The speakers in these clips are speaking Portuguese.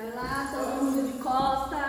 Vai lá, todo mundo de costas.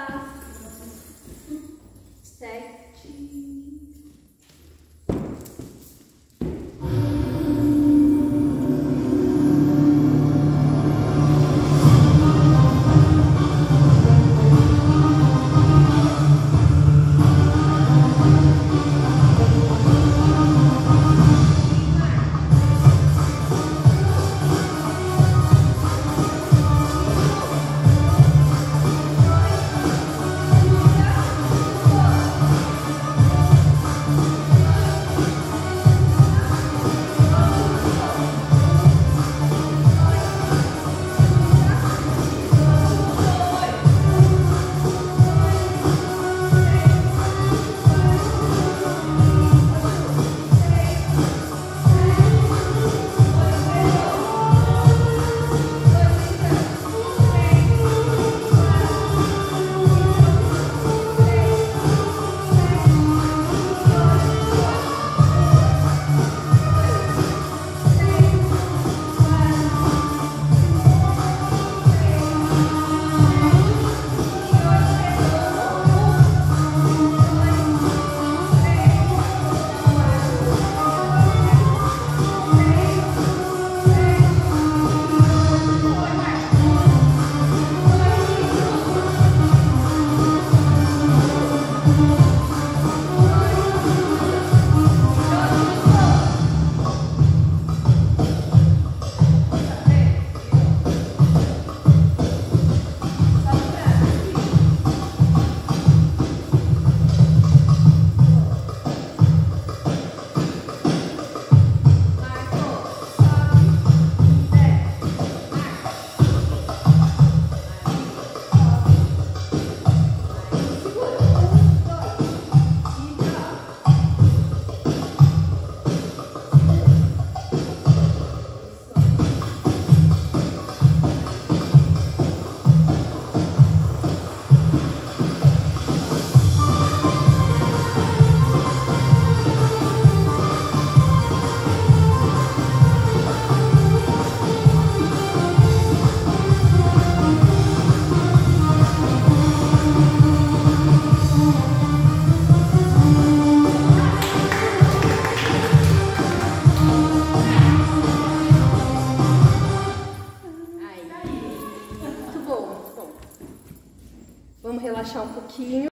relaxar um pouquinho.